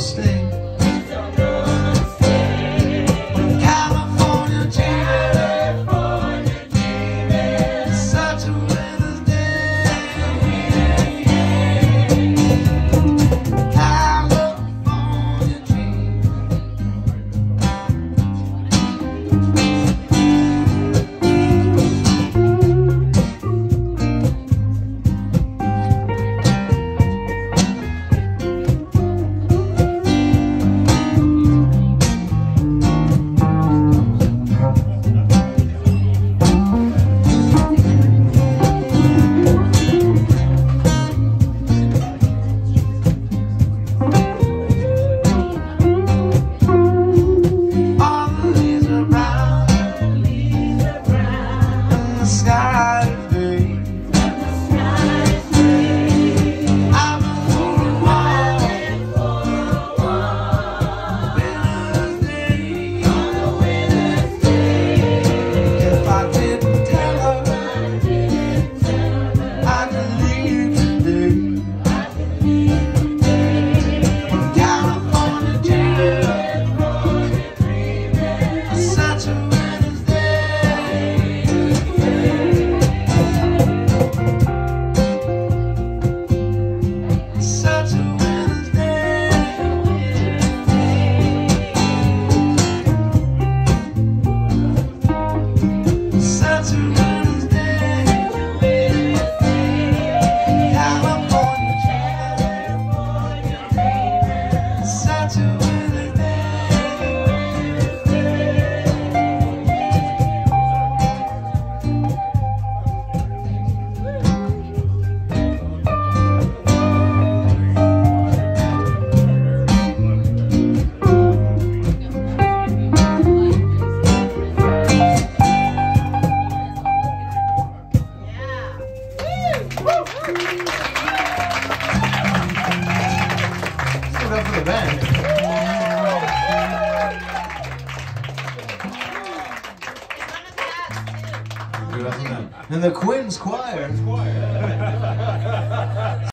stay up for the band. And the Quinn's Choir.